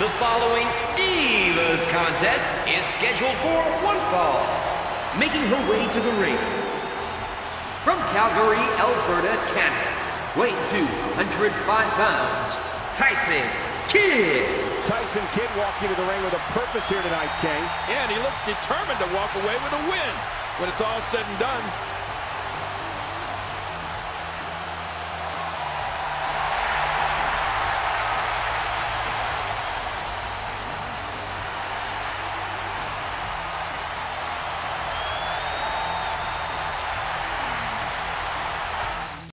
The following Divas contest is scheduled for one fall. Making her way to the ring. From Calgary, Alberta, Canada. Weight 205 pounds. Tyson Kidd. Tyson Kidd walked into the ring with a purpose here tonight, King. And he looks determined to walk away with a win. When it's all said and done,